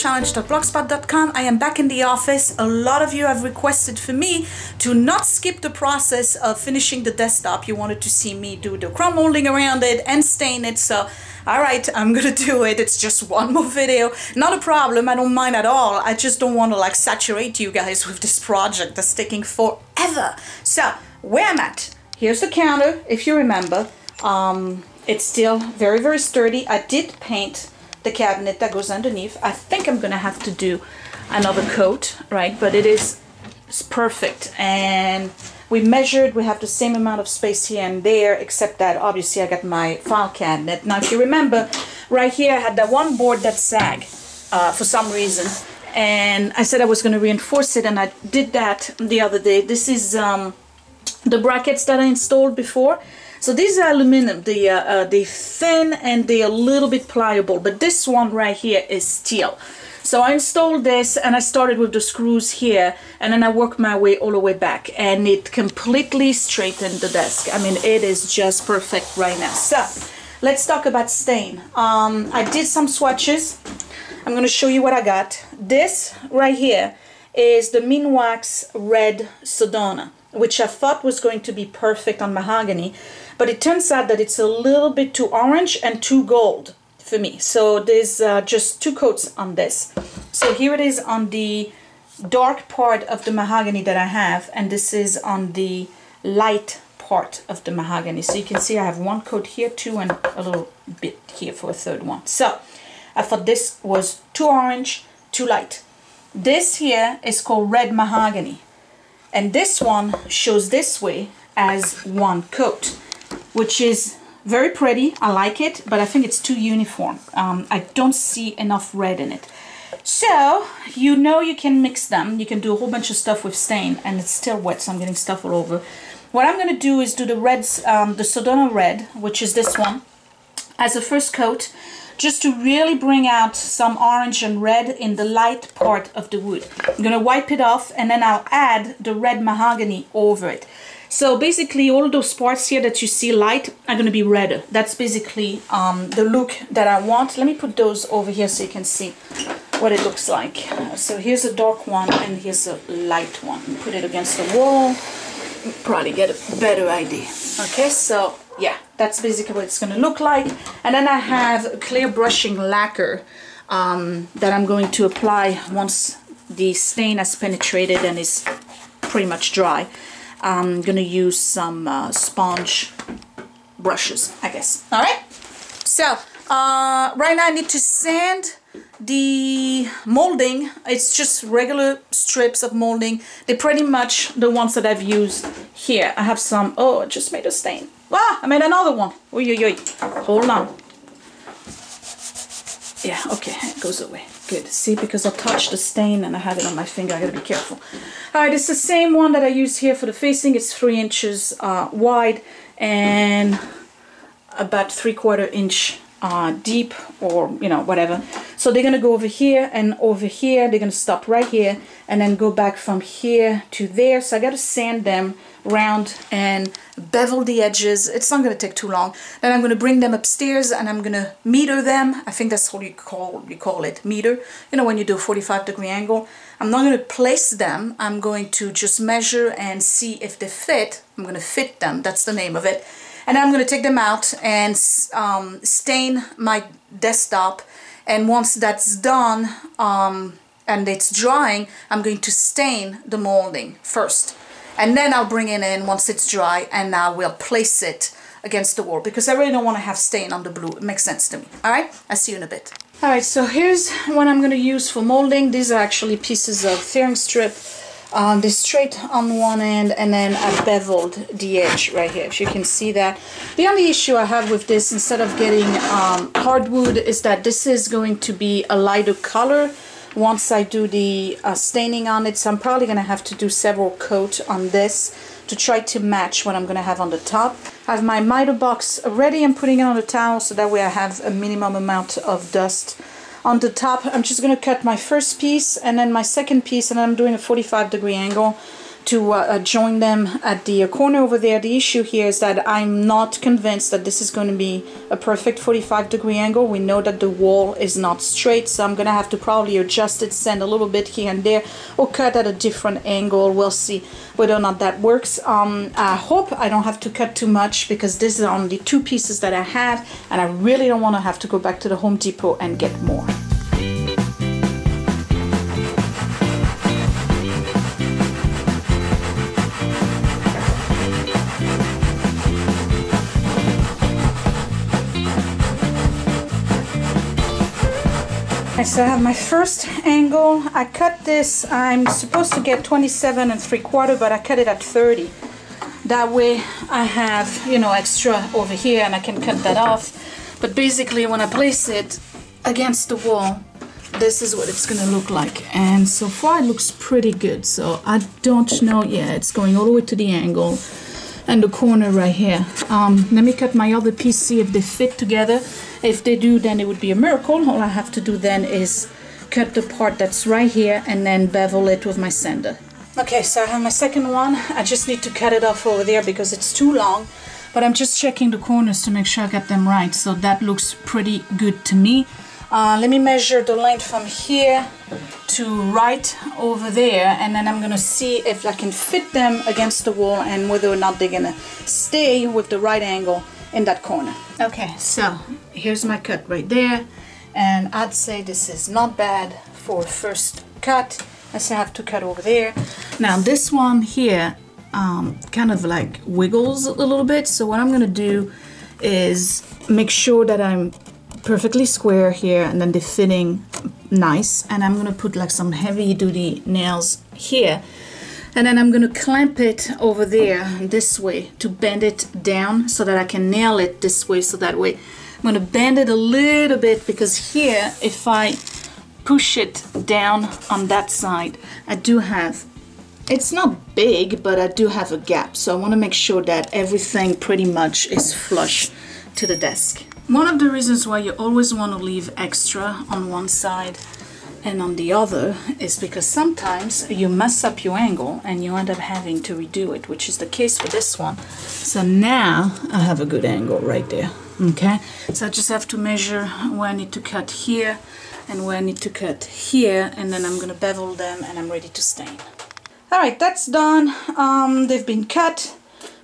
challenge.blogspot.com. I am back in the office. A lot of you have requested for me to not skip the process of finishing the desktop. You wanted to see me do the chrome molding around it and stain it. So, all right, I'm gonna do it. It's just one more video. Not a problem. I don't mind at all. I just don't want to like saturate you guys with this project that's taking forever. So, where I'm at. Here's the counter, if you remember. Um, it's still very, very sturdy. I did paint the cabinet that goes underneath. I think I'm gonna have to do another coat, right? But it is it's perfect. And we measured, we have the same amount of space here and there, except that obviously I got my file cabinet. Now, if you remember, right here I had that one board that sag uh, for some reason. And I said I was gonna reinforce it and I did that the other day. This is um, the brackets that I installed before. So these are aluminum, they are, uh, they thin and they're a little bit pliable, but this one right here is steel. So I installed this and I started with the screws here and then I worked my way all the way back and it completely straightened the desk. I mean, it is just perfect right now. So let's talk about stain. Um, I did some swatches. I'm going to show you what I got. This right here is the Minwax Red Sedona, which I thought was going to be perfect on mahogany but it turns out that it's a little bit too orange and too gold for me. So there's uh, just two coats on this. So here it is on the dark part of the mahogany that I have, and this is on the light part of the mahogany. So you can see I have one coat here, two, and a little bit here for a third one. So I thought this was too orange, too light. This here is called red mahogany. And this one shows this way as one coat which is very pretty. I like it, but I think it's too uniform. Um, I don't see enough red in it. So, you know you can mix them. You can do a whole bunch of stuff with stain, and it's still wet, so I'm getting stuff all over. What I'm going to do is do the reds, um, the Sedona Red, which is this one, as a first coat, just to really bring out some orange and red in the light part of the wood. I'm going to wipe it off, and then I'll add the red mahogany over it. So basically all those parts here that you see light are going to be red. That's basically um, the look that I want. Let me put those over here so you can see what it looks like. So here's a dark one and here's a light one. Put it against the wall. Probably get a better idea. Okay, so yeah, that's basically what it's going to look like. And then I have a clear brushing lacquer um, that I'm going to apply once the stain has penetrated and is pretty much dry. I'm gonna use some uh, sponge brushes I guess. All right? So uh, right now I need to sand the molding. It's just regular strips of molding. They're pretty much the ones that I've used here. I have some oh I just made a stain. Ah I made another one. Oy, oy, oy. hold on. Yeah okay it goes away Good. See, because I touched the stain and I have it on my finger, I gotta be careful. All right, it's the same one that I use here for the facing. It's three inches uh, wide and about three quarter inch uh, deep or, you know, whatever. So they're gonna go over here and over here. They're gonna stop right here and then go back from here to there. So I gotta sand them round and bevel the edges. It's not going to take too long. Then I'm going to bring them upstairs and I'm going to meter them. I think that's what you call you call it, meter. You know, when you do a 45 degree angle. I'm not going to place them. I'm going to just measure and see if they fit. I'm going to fit them. That's the name of it. And I'm going to take them out and um, stain my desktop. And once that's done um, and it's drying, I'm going to stain the molding first and then I'll bring it in once it's dry and I will place it against the wall because I really don't want to have stain on the blue. It makes sense to me. All right, I'll see you in a bit. All right, so here's what I'm going to use for molding. These are actually pieces of furring strip. Um, they're straight on one end and then I beveled the edge right here. If you can see that. The only issue I have with this instead of getting um, hardwood is that this is going to be a lighter color once I do the uh, staining on it. So I'm probably going to have to do several coats on this to try to match what I'm going to have on the top. I have my miter box ready. I'm putting it on the towel so that way I have a minimum amount of dust on the top. I'm just going to cut my first piece and then my second piece and I'm doing a 45 degree angle to uh, join them at the corner over there. The issue here is that I'm not convinced that this is going to be a perfect 45 degree angle. We know that the wall is not straight, so I'm going to have to probably adjust it, send a little bit here and there, or cut at a different angle. We'll see whether or not that works. Um, I hope I don't have to cut too much because this is only two pieces that I had, and I really don't want to have to go back to the Home Depot and get more. I have my first angle. I cut this, I'm supposed to get 27 and 3 quarter, but I cut it at 30. That way I have, you know, extra over here and I can cut that off. But basically when I place it against the wall, this is what it's gonna look like. And so far it looks pretty good. So I don't know, yeah, it's going all the way to the angle and the corner right here. Um, let me cut my other piece, see if they fit together. If they do, then it would be a miracle. All I have to do then is cut the part that's right here and then bevel it with my sander. Okay, so I have my second one. I just need to cut it off over there because it's too long. But I'm just checking the corners to make sure I get them right. So that looks pretty good to me. Uh, let me measure the length from here to right over there and then I'm gonna see if I can fit them against the wall and whether or not they're gonna stay with the right angle in that corner. Okay, so here's my cut right there and I'd say this is not bad for first cut. I still have to cut over there. Now this one here um, kind of like wiggles a little bit so what I'm gonna do is make sure that I'm perfectly square here and then the fitting nice. And I'm gonna put like some heavy duty nails here. And then I'm gonna clamp it over there this way to bend it down so that I can nail it this way. So that way I'm gonna bend it a little bit because here if I push it down on that side I do have it's not big but I do have a gap. So I want to make sure that everything pretty much is flush to the desk one of the reasons why you always want to leave extra on one side and on the other is because sometimes you mess up your angle and you end up having to redo it, which is the case for this one. So now I have a good angle right there, okay? So I just have to measure where I need to cut here and where I need to cut here, and then I'm gonna bevel them and I'm ready to stain. All right, that's done. Um, they've been cut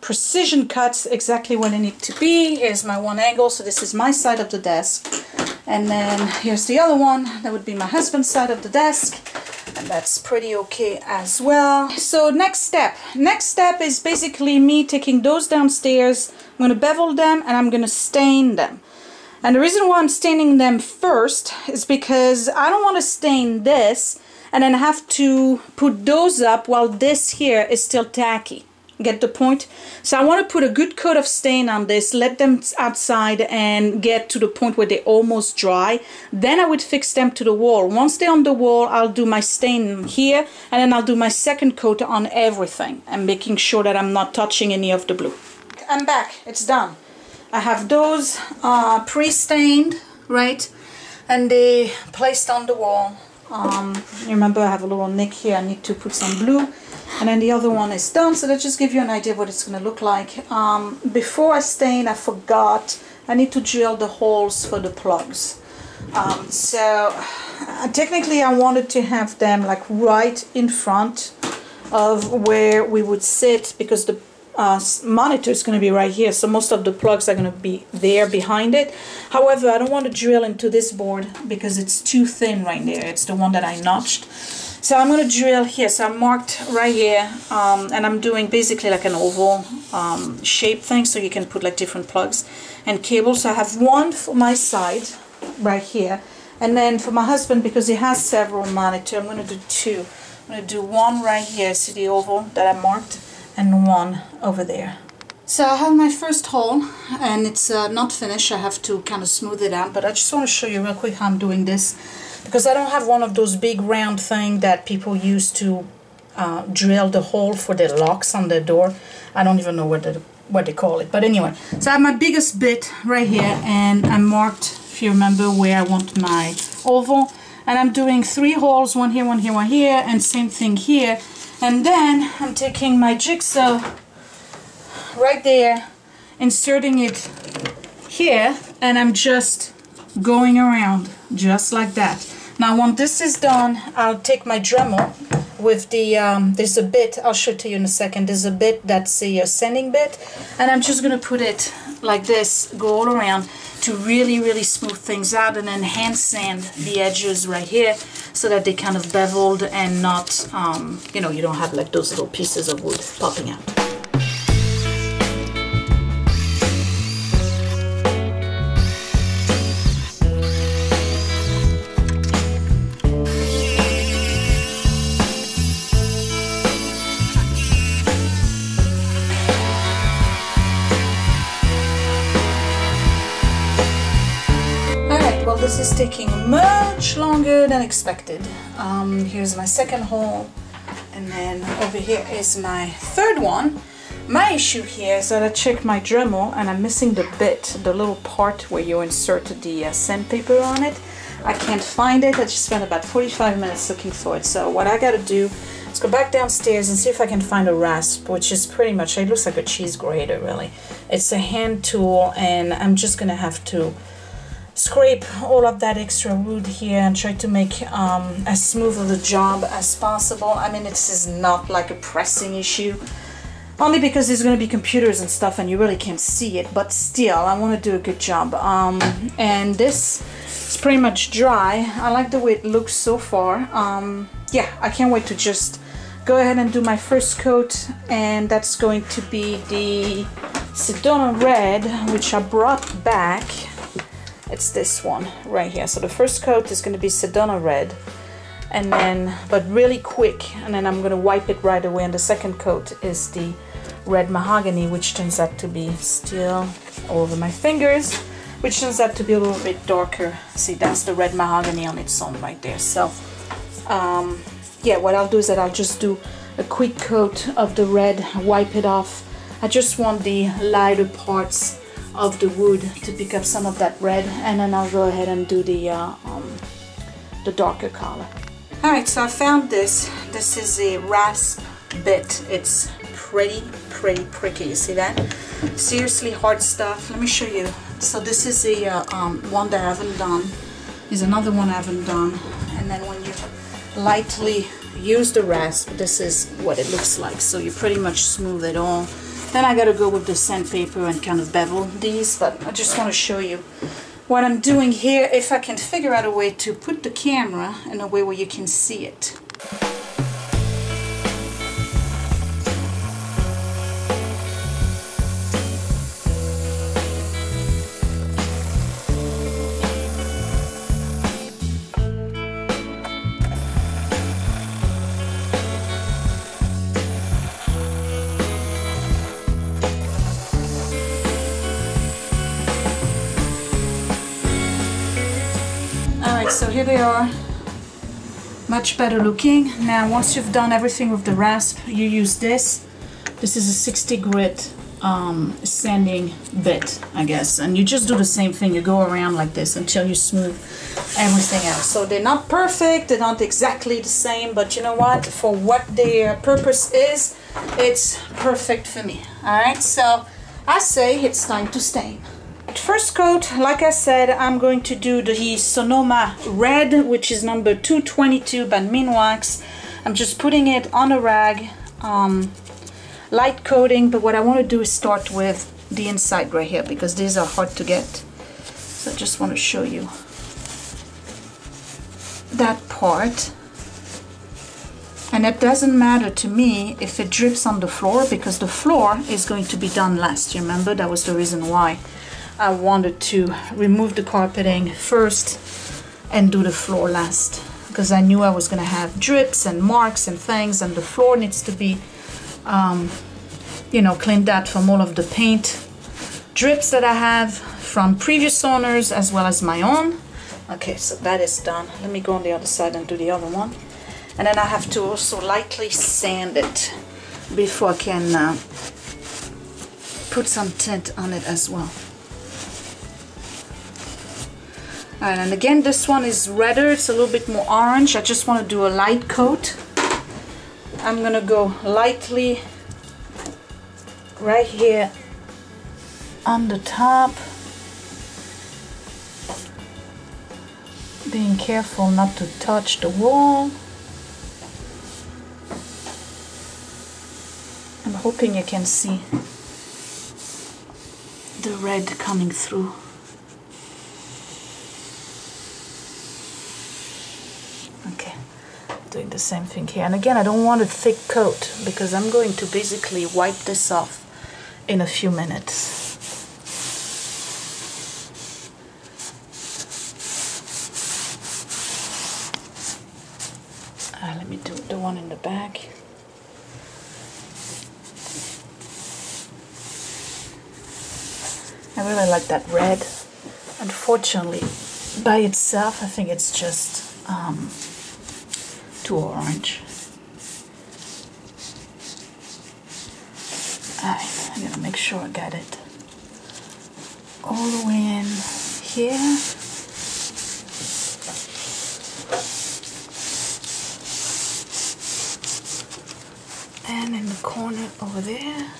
precision cuts exactly where they need to be. Here's my one angle, so this is my side of the desk. And then here's the other one, that would be my husband's side of the desk. And that's pretty okay as well. So next step. Next step is basically me taking those downstairs. I'm to bevel them and I'm going to stain them. And the reason why I'm staining them first is because I don't want to stain this and then have to put those up while this here is still tacky. Get the point? So I want to put a good coat of stain on this, let them outside and get to the point where they're almost dry. Then I would fix them to the wall. Once they're on the wall, I'll do my stain here and then I'll do my second coat on everything and making sure that I'm not touching any of the blue. I'm back. It's done. I have those uh, pre-stained, right? And they placed on the wall. Um, remember I have a little nick here. I need to put some blue and then the other one is done. So that just give you an idea of what it's going to look like. Um, before I stain I forgot. I need to drill the holes for the plugs. Um, so uh, technically I wanted to have them like right in front of where we would sit because the uh, monitor is going to be right here. So most of the plugs are going to be there behind it. However I don't want to drill into this board because it's too thin right there. It's the one that I notched so I'm going to drill here. So I'm marked right here um, and I'm doing basically like an oval um, shape thing so you can put like different plugs and cables. So I have one for my side right here and then for my husband because he has several monitors I'm going to do two. I'm going to do one right here, see the oval that I marked and one over there. So I have my first hole and it's uh, not finished. I have to kind of smooth it out but I just want to show you real quick how I'm doing this because I don't have one of those big round thing that people use to uh, drill the hole for the locks on the door. I don't even know what, the, what they call it. But anyway, so I have my biggest bit right here and I marked, if you remember, where I want my oval. and I'm doing three holes one here one here one here and same thing here and then I'm taking my jigsaw right there inserting it here and I'm just going around just like that now when this is done I'll take my Dremel with the um, there's a bit I'll show it to you in a second there's a bit that's a sanding bit and I'm just gonna put it like this go all around to really really smooth things out and then hand sand the edges right here so that they kind of beveled and not um, you know you don't have like those little pieces of wood popping out this is taking much longer than expected. Um, here's my second hole and then over here is my third one. My issue here is that I checked my Dremel and I'm missing the bit, the little part where you insert the uh, sandpaper on it. I can't find it. I just spent about 45 minutes looking for it. So what I gotta do is go back downstairs and see if I can find a rasp, which is pretty much, it looks like a cheese grater really. It's a hand tool and I'm just gonna have to scrape all of that extra wood here and try to make um, as smooth of a job as possible. I mean, this is not like a pressing issue, only because there's going to be computers and stuff and you really can't see it, but still, I want to do a good job. Um, and this is pretty much dry. I like the way it looks so far. Um, yeah, I can't wait to just go ahead and do my first coat, and that's going to be the Sedona Red, which I brought back it's this one right here. So the first coat is going to be Sedona red and then but really quick and then I'm going to wipe it right away. And the second coat is the red mahogany which turns out to be still all over my fingers which turns out to be a little bit darker. See that's the red mahogany on its own right there. So um, yeah what I'll do is that I'll just do a quick coat of the red wipe it off. I just want the lighter parts of the wood to pick up some of that red and then I'll go ahead and do the uh, um, the darker color. Alright, so I found this. This is a rasp bit. It's pretty, pretty pricky. You see that? Seriously hard stuff. Let me show you. So this is a uh, um, one that I haven't done. Is another one I haven't done. And then when you lightly use the rasp, this is what it looks like. So you pretty much smooth it all then I gotta go with the sandpaper and kind of bevel these, but I just want to show you what I'm doing here if I can figure out a way to put the camera in a way where you can see it. They are. Much better looking. Now once you've done everything with the rasp you use this. This is a 60 grit um, sanding bit I guess. And you just do the same thing. You go around like this until you smooth everything out. So they're not perfect. They're not exactly the same but you know what? For what their purpose is it's perfect for me. Alright so I say it's time to stain First coat, like I said, I'm going to do the Sonoma Red, which is number 222 by Minwax. I'm just putting it on a rag, um, light coating, but what I want to do is start with the inside right here because these are hard to get. So I just want to show you that part. And it doesn't matter to me if it drips on the floor because the floor is going to be done last. You remember? That was the reason why. I wanted to remove the carpeting first and do the floor last. Because I knew I was going to have drips and marks and things and the floor needs to be um, you know cleaned out from all of the paint drips that I have from previous owners as well as my own. Okay so that is done. Let me go on the other side and do the other one. And then I have to also lightly sand it before I can uh, put some tint on it as well and again, this one is redder. It's a little bit more orange. I just want to do a light coat. I'm gonna go lightly right here on the top. Being careful not to touch the wall. I'm hoping you can see the red coming through. Okay, doing the same thing here. And again, I don't want a thick coat because I'm going to basically wipe this off in a few minutes. Uh, let me do the one in the back. I really like that red. Unfortunately, by itself, I think it's just um, too orange. Alright, I'm gonna make sure I got it all the way in here. And in the corner over there.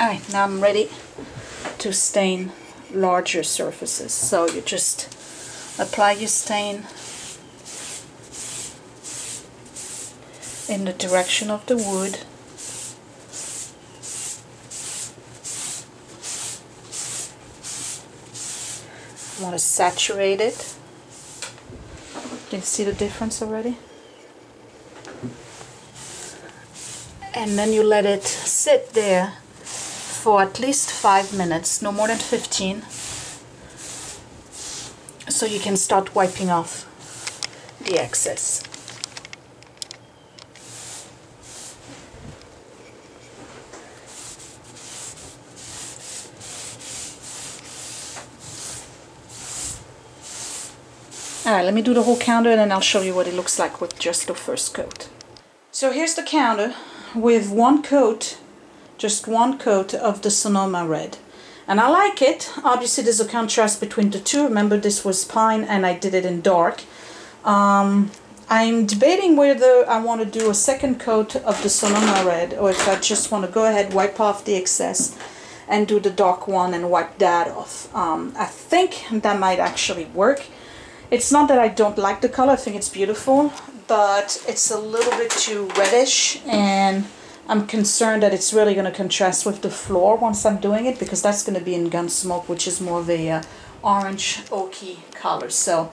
Alright, now I'm ready to stain larger surfaces. So you just apply your stain in the direction of the wood. I want to saturate it. Can you see the difference already? And then you let it sit there for at least five minutes, no more than 15. So you can start wiping off the excess. Alright, let me do the whole counter and then I'll show you what it looks like with just the first coat. So here's the counter with one coat, just one coat of the Sonoma Red. And I like it. Obviously there's a contrast between the two. Remember this was pine and I did it in dark. Um, I'm debating whether I want to do a second coat of the Sonoma Red or if I just want to go ahead, wipe off the excess and do the dark one and wipe that off. Um, I think that might actually work. It's not that I don't like the color, I think it's beautiful, but it's a little bit too reddish and I'm concerned that it's really going to contrast with the floor once I'm doing it because that's going to be in Gunstock, which is more of a uh, orange oaky color. So,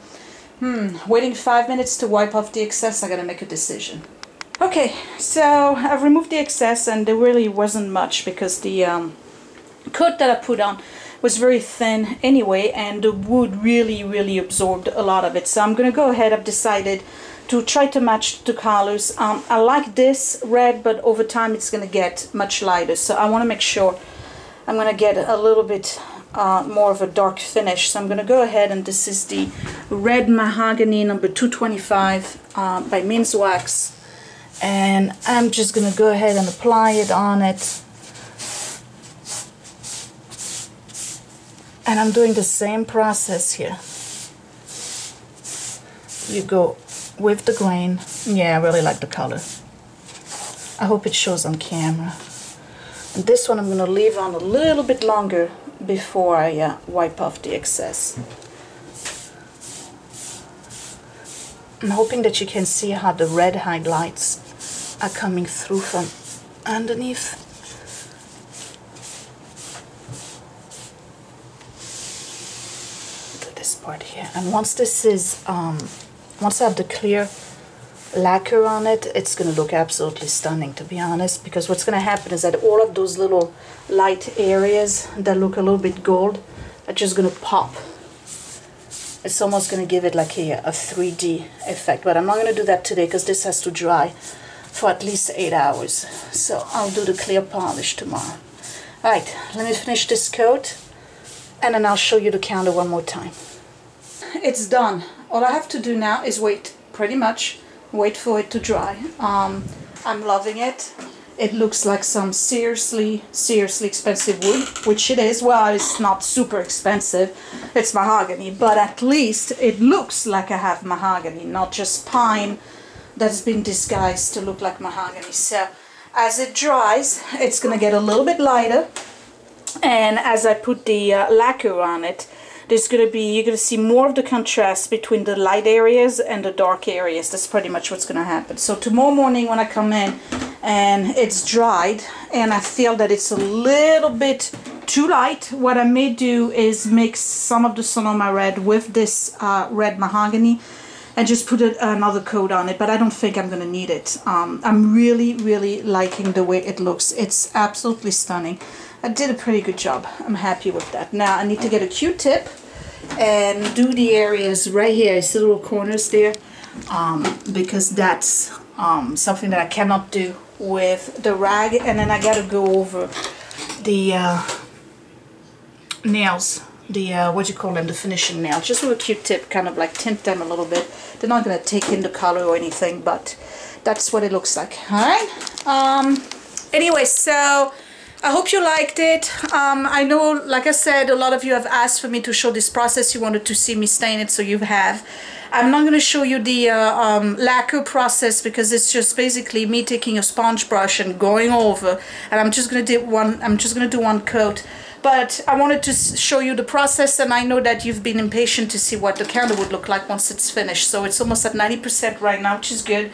hmm, waiting five minutes to wipe off the excess, I got to make a decision. Okay, so I've removed the excess and there really wasn't much because the um, coat that I put on was very thin anyway and the wood really really absorbed a lot of it so I'm gonna go ahead I've decided to try to match the colors. Um, I like this red but over time it's gonna get much lighter. So I want to make sure I'm gonna get a little bit uh, more of a dark finish. So I'm gonna go ahead and this is the red mahogany number 225 uh, by Minwax. And I'm just gonna go ahead and apply it on it. And I'm doing the same process here. You go with the grain yeah I really like the color I hope it shows on camera. And this one I'm going to leave on a little bit longer before I uh, wipe off the excess. I'm hoping that you can see how the red highlights are coming through from underneath. This part here. And once this is um, once I have the clear lacquer on it it's gonna look absolutely stunning to be honest because what's gonna happen is that all of those little light areas that look a little bit gold are just gonna pop. It's almost gonna give it like a, a 3D effect but I'm not gonna do that today because this has to dry for at least eight hours. So I'll do the clear polish tomorrow. Alright let me finish this coat and then I'll show you the counter one more time. It's done. All I have to do now is wait, pretty much, wait for it to dry. Um, I'm loving it. it looks like some seriously, seriously expensive wood, which it is. Well, it's not super expensive. It's mahogany, but at least it looks like I have mahogany, not just pine that's been disguised to look like mahogany. So as it dries, it's going to get a little bit lighter. And as I put the uh, lacquer on it, there's going to be, you're going to see more of the contrast between the light areas and the dark areas. That's pretty much what's going to happen. So tomorrow morning when I come in and it's dried and I feel that it's a little bit too light, what I may do is mix some of the Sonoma Red with this uh, red mahogany and just put a, another coat on it but I don't think I'm gonna need it. Um, I'm really really liking the way it looks. It's absolutely stunning. I did a pretty good job. I'm happy with that. Now I need to get a q-tip and do the areas right here the little corners there um, because that's um, something that I cannot do with the rag and then I gotta go over the uh, nails the uh, what you call them the finishing nail just with a q-tip kind of like tint them a little bit. They're not going to take in the color or anything but that's what it looks like all right? Um anyway so I hope you liked it. Um, I know, like I said, a lot of you have asked for me to show this process. You wanted to see me stain it, so you have. I'm not going to show you the uh, um, lacquer process because it's just basically me taking a sponge brush and going over. And I'm just going to do one. I'm just going to do one coat but I wanted to show you the process and I know that you've been impatient to see what the candle would look like once it's finished so it's almost at 90% right now which is good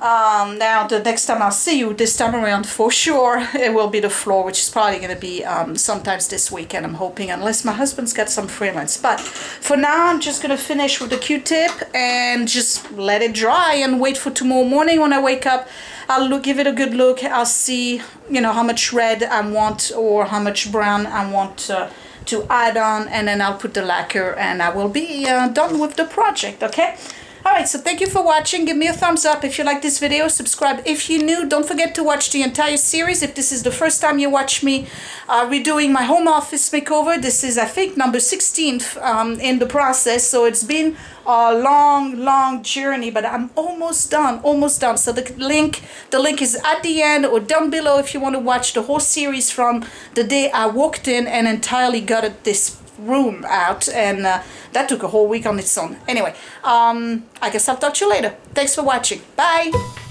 um, now the next time I'll see you this time around for sure it will be the floor which is probably going to be um, sometimes this weekend I'm hoping unless my husband's got some freelance but for now I'm just going to finish with the q-tip and just let it dry and wait for tomorrow morning when I wake up I'll look, give it a good look. I'll see, you know, how much red I want or how much brown I want uh, to add on and then I'll put the lacquer and I will be uh, done with the project, okay? Alright, so thank you for watching. Give me a thumbs up if you like this video. Subscribe if you're new. Don't forget to watch the entire series. If this is the first time you watch me uh, redoing my home office makeover, this is, I think, number 16 um, in the process. So it's been a long, long journey, but I'm almost done, almost done. So the link, the link is at the end or down below if you want to watch the whole series from the day I walked in and entirely gutted this room out and uh, that took a whole week on its own. Anyway, um, I guess I'll talk to you later. Thanks for watching. Bye!